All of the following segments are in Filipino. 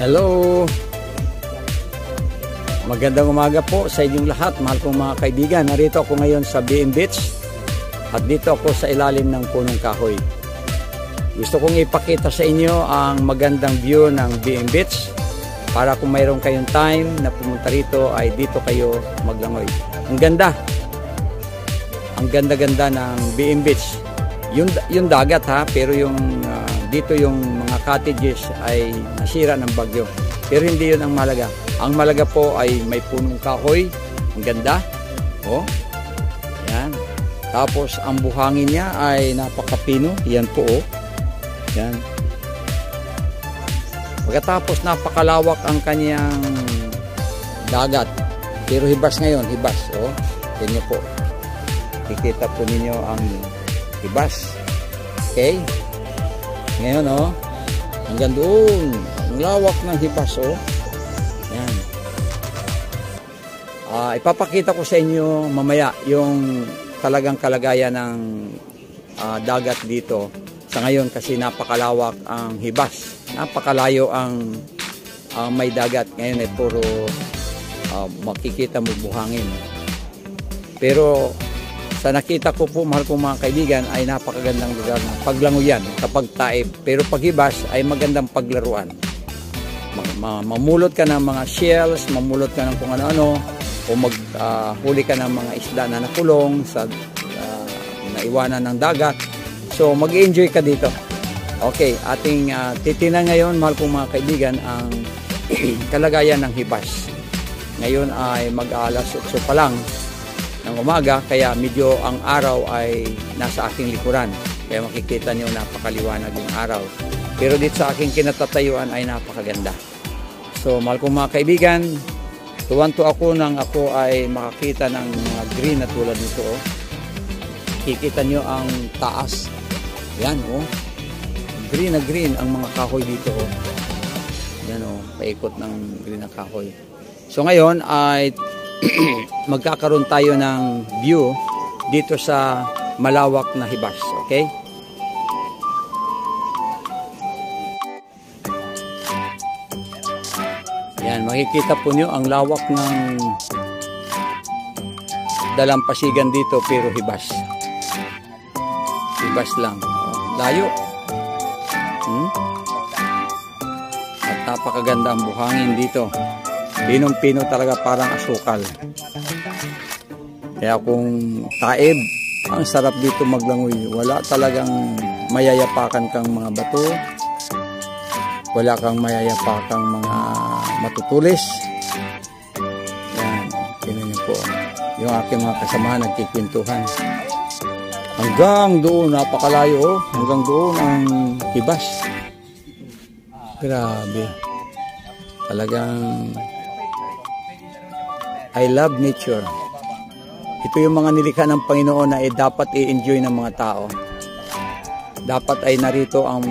Hello! Magandang umaga po sa inyong lahat, mahal kong mga kaibigan. Narito ako ngayon sa BM Beach at dito ako sa ilalim ng punong kahoy. Gusto kong ipakita sa inyo ang magandang view ng BM Beach para kung mayroon kayong time na pumunta rito ay dito kayo maglangoy. Ang ganda! Ang ganda-ganda ng BM Beach. Yung, yung dagat ha, pero yung uh, dito yung mga cottages ay nasira ng bagyo. Pero hindi yun ang malaga. Ang malaga po ay may punong kahoy. Ang ganda. Oh. Yan. Tapos ang buhangin niya ay napakapino. Yan po oh. Yan. Pagkatapos napakalawak ang kanyang dagat. Pero hibas ngayon, hibas. Oh. Yan po. Kikita po ninyo ang hibas. Okay? Ngayon, oh, hanggang doon, ang lawak ng hibas, oh. Yan. Uh, ipapakita ko sa inyo mamaya yung talagang kalagayan ng uh, dagat dito. Sa ngayon kasi napakalawak ang hibas. Napakalayo ang uh, may dagat. Ngayon ay puro uh, makikita mo buhangin. Pero sa nakita ko po, mahal kong mga kaibigan, ay napakagandang lugar ng paglanguyan kapag taib. Pero paghibas ay magandang paglaruan. Mamulot ka ng mga shells, mamulot ka ng kung ano-ano, o maghuli uh, ka ng mga isda na nakulong sa uh, naiwanan ng dagat. So mag-enjoy ka dito. Okay, ating uh, titinan ngayon, mahal kong mga kaibigan, ang kalagayan ng hibas. Ngayon ay mag-alas 8 pa lang ng umaga kaya medyo ang araw ay nasa aking likuran. Kaya makikita niyo napakaliwanag yung araw. Pero dito sa aking kinatatayuan ay napakaganda. So mahal kong mga kaibigan tuwan to ako nang ako ay makakita ng mga green na tulad nito oh. kikita niyo ang taas. Yan oh. Green na green ang mga kahoy dito oh. yan oh. Paikot ng green na kahoy. So ngayon ay magkakaroon tayo ng view dito sa malawak na hibas. Okay? Yan, makikita po nyo ang lawak ng dalampasigan dito pero hibas. Hibas lang. Layo. Hmm? At napakaganda ang buhangin dito. Pinong-pino talaga parang asukal. Kaya kung taib, ang sarap dito maglangoy. Wala talagang mayayapakan kang mga bato. Wala kang mayayapakang mga matutulis. Yan, tinan niyo po. Yung aking mga kasamahan nagkikwentuhan. Hanggang doon, napakalayo oh. Hanggang doon ang hibas. Grabe. Talagang I love nature. Ito yung mga nilikha ng Panginoon na eh, dapat i-enjoy ng mga tao. Dapat ay narito ang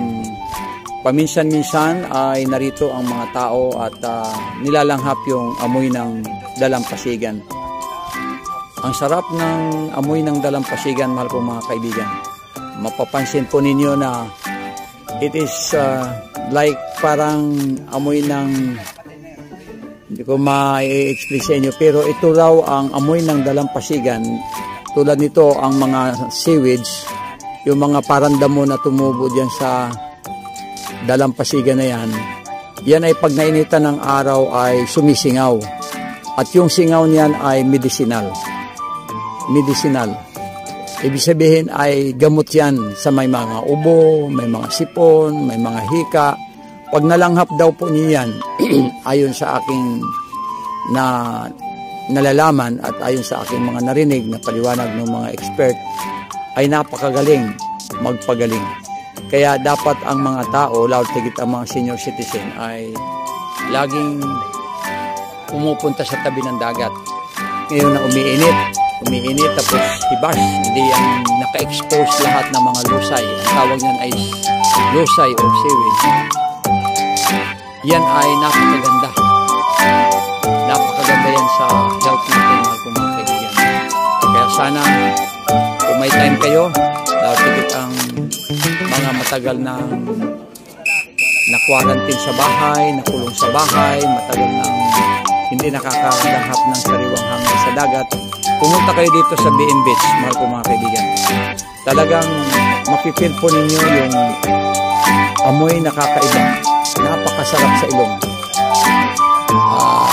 paminsan-minsan ay narito ang mga tao at uh, nilalanghap yung amoy ng dalampasigan. Ang sarap ng amoy ng dalampasigan, mahal ko mga kaibigan. Mapapansin po ninyo na it is uh, like parang amoy ng hindi ko ma-explain sa inyo pero ito raw ang amoy ng dalampasigan. Tulad nito ang mga seaweeds yung mga parandamo na tumubo diyan sa dalampasigan na yan yan ay pag nainitan ng araw ay sumisingaw. At yung singaw niyan ay medicinal. Medicinal. Ibig sabihin ay gamot yan sa may mga ubo may mga sipon may mga hika pag nalanghap daw po niyan, ayon sa aking na nalalaman at ayon sa aking mga narinig na paliwanag ng mga expert, ay napakagaling magpagaling. Kaya dapat ang mga tao, lalo tigit ang mga senior citizen, ay laging pumupunta sa tabi ng dagat. Ngayon na umiinit, umiinit tapos hibas, hindi yan naka-expose lahat ng mga lusay. Ang tawag niyan ay lusay or seaweed yan ay napakaganda. Napakaganda yan sa health natin mga kong. Kaya sana kung may time kayo, dahil ang mga matagal na na-quarantine sa bahay, nakulong sa bahay, matagal nang hindi nakakalanghap ng sariwang hangin sa dagat, pumunta kayo dito sa BM Beach, mahal ko mga kaibigan. Talagang makipil po ninyo yung amoy nakakaiba. Napakasarap sa ilong. Ah,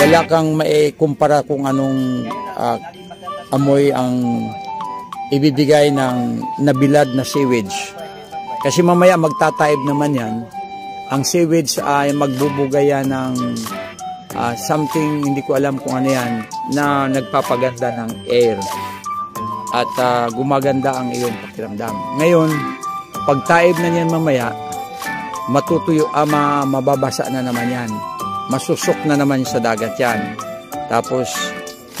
wala kang maikumpara kung anong ah, amoy ang ibibigay ng nabilad na sewage. Kasi mamaya magtataib naman yan. Ang sewage ay magbubugay yan ng ah, something, hindi ko alam kung ano yan, na nagpapaganda ng air. At ah, gumaganda ang iyong pakiramdam. Ngayon, pagtaib na niyan mamaya, matutuyo, ama mababasa na naman yan. Masusok na naman sa dagat yan. Tapos,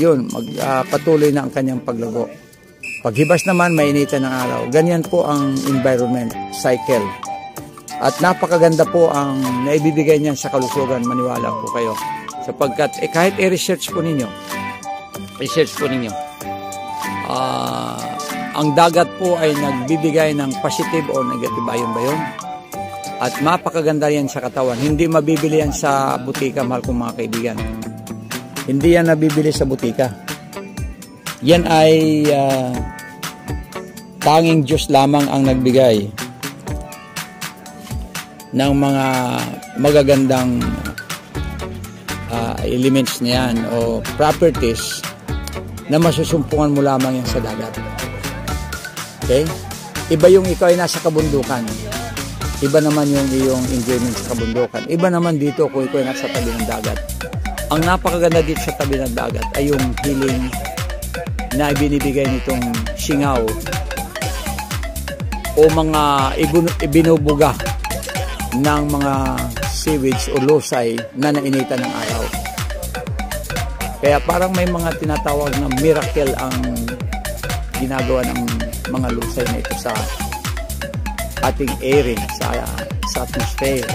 yun, magpatuloy na ang kanyang paglago. Paghibas naman, mainitan ng araw. Ganyan po ang environment cycle. At napakaganda po ang naibibigay niyan sa kalusugan, maniwala po kayo. Sapagkat eh, kahit i-research po ninyo, research po ninyo, ah, ang dagat po ay nagbibigay ng positive o negative ayon ba yun? At mapakaganda yan sa katawan. Hindi mabibili yan sa butika, mahal kong mga kaibigan. Hindi yan nabibili sa butika. Yan ay ah, tanging Diyos lamang ang nagbigay ng mga magagandang ah, elements niyan o properties na masusumpungan mo lamang yan sa dagat. Okay? Iba yung ikaw ay nasa kabundukan. Iba naman yung iyong enjoyment sa kabundukan. Iba naman dito kung ikaw nasa tabi ng dagat. Ang napakaganda dito sa tabi ng dagat ay yung healing na ibinibigay nitong singaw o mga ibinubuga ng mga sewage o lusay na nainitan ng araw. Kaya parang may mga tinatawag na miracle ang ginagawa ng mga lusay na ito sa ating airing, sa, sa atmosphere.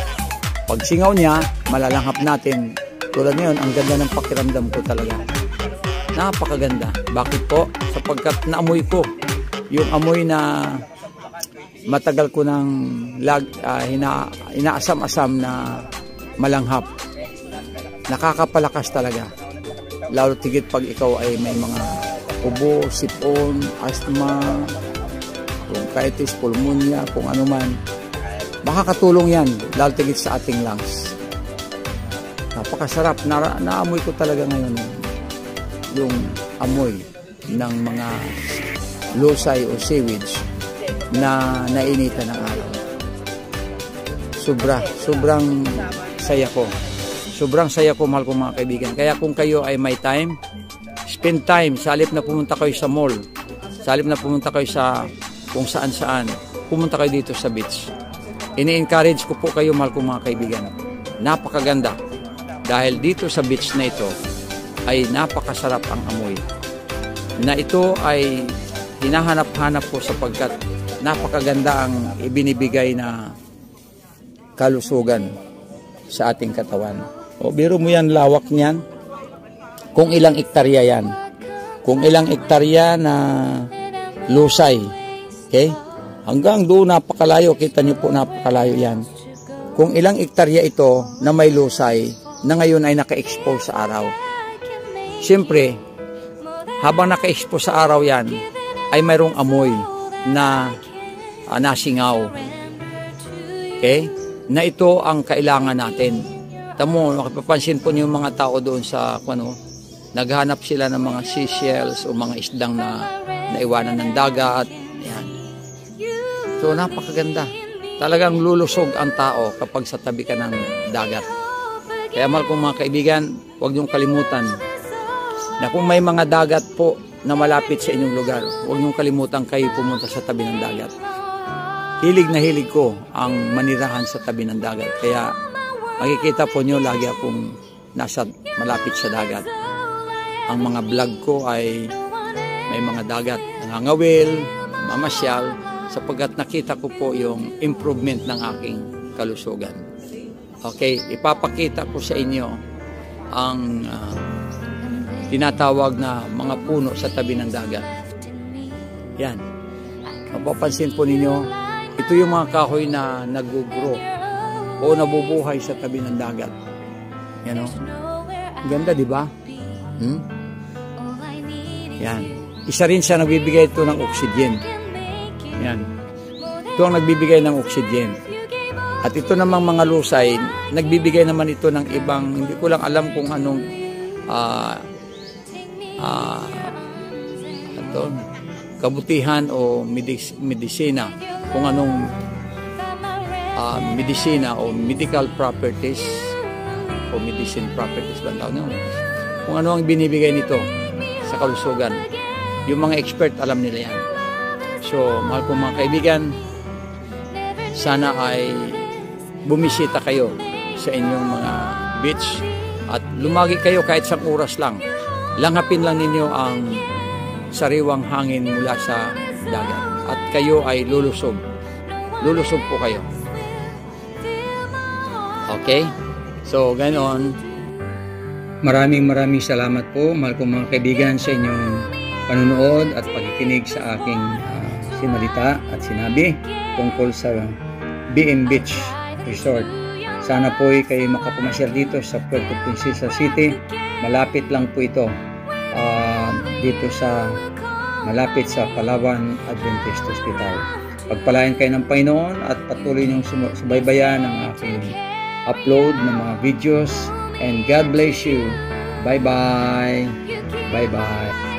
Pag singaw niya, malalanghap natin. Tulad ngayon, ang ganda ng pakiramdam ko talaga. Napakaganda. Bakit po? Sapagkat naamoy ko yung amoy na matagal ko nang lag, ah, hina, inaasam-asam na malanghap. Nakakapalakas talaga. Lalo tigit pag ikaw ay may mga ubo, sipon, asthma, bronchitis, pulmonya, kung ano man. Makakatulong yan, lalo tigit sa ating lungs. Napakasarap. Na, naamoy ko talaga ngayon yung amoy ng mga lusay o sewage na nainitan ng araw. Sobra, sobrang saya ko. Sobrang saya ko, mahal kong mga kaibigan. Kaya kung kayo ay may time, spend time. Sa halip na pumunta kayo sa mall, sa halip na pumunta kayo sa kung saan saan, pumunta kayo dito sa beach. Ini-encourage ko po kayo, mahal kong mga kaibigan. Napakaganda. Dahil dito sa beach na ito, ay napakasarap ang amoy. Na ito ay hinahanap-hanap po sapagkat napakaganda ang ibinibigay na kalusugan sa ating katawan. O biro mo yan, lawak niyan. Kung ilang ektarya yan. Kung ilang ektarya na lusay. Okay? Hanggang doon napakalayo, kita niyo po napakalayo yan. Kung ilang ektarya ito na may lusay, na ngayon ay naka-expose sa araw. Siyempre, habang naka-expose sa araw yan, ay mayroong amoy na uh, nasingaw. Okay? Na ito ang kailangan natin. Tamo, makipapansin po niyo yung mga tao doon sa ano, naghanap sila ng mga seashells o mga isdang na naiwanan ng dagat. So, napakaganda. Talagang lulusog ang tao kapag sa tabi ka ng dagat. Kaya mahal kong mga kaibigan, huwag niyong kalimutan na kung may mga dagat po na malapit sa inyong lugar, huwag niyong kalimutan kayo pumunta sa tabi ng dagat. Hilig na hilig ko ang manirahan sa tabi ng dagat. Kaya makikita po niyo lagi akong nasa malapit sa dagat. Ang mga vlog ko ay may mga dagat, nangangawil, mamasyal, sapagkat nakita ko po yung improvement ng aking kalusugan. Okay, ipapakita ko sa inyo ang uh, tinatawag na mga puno sa tabi ng dagat. Yan. Mapapansin po ninyo, ito yung mga kahoy na nag-grow o nabubuhay sa tabi ng dagat. Yan o. Ganda, di ba? Hmm? Yan. Isa rin siya nagbibigay ito ng oxygen. Yan. Ito ang nagbibigay ng oxygen. At ito namang mga lusay, nagbibigay naman ito ng ibang, hindi ko lang alam kung anong ah ah ito, kabutihan o medis, medisina, kung anong ah, medisina o medical properties o medicine properties ba tawag nila? Kung ano ang binibigay nito sa kalusugan. Yung mga expert alam nila yan. So, mahal kong mga kaibigan, sana ay bumisita kayo sa inyong mga beach at lumagi kayo kahit sa oras lang. Langapin lang ninyo ang sariwang hangin mula sa dagat at kayo ay lulusog. Lulusog po kayo. Okay? So, ganon. Maraming maraming salamat po, mahal kong mga kaibigan, sa inyong panunood at pagkikinig sa aking sinalita at sinabi tungkol sa BM Beach Resort. Sana po ay kayo makapumasyal dito sa Puerto Princesa City. Malapit lang po ito ah, dito sa malapit sa Palawan Adventist Hospital. Pagpalayan kayo ng Panginoon at patuloy niyong subaybayan ang aking upload ng mga videos and God bless you. Bye-bye. Bye-bye.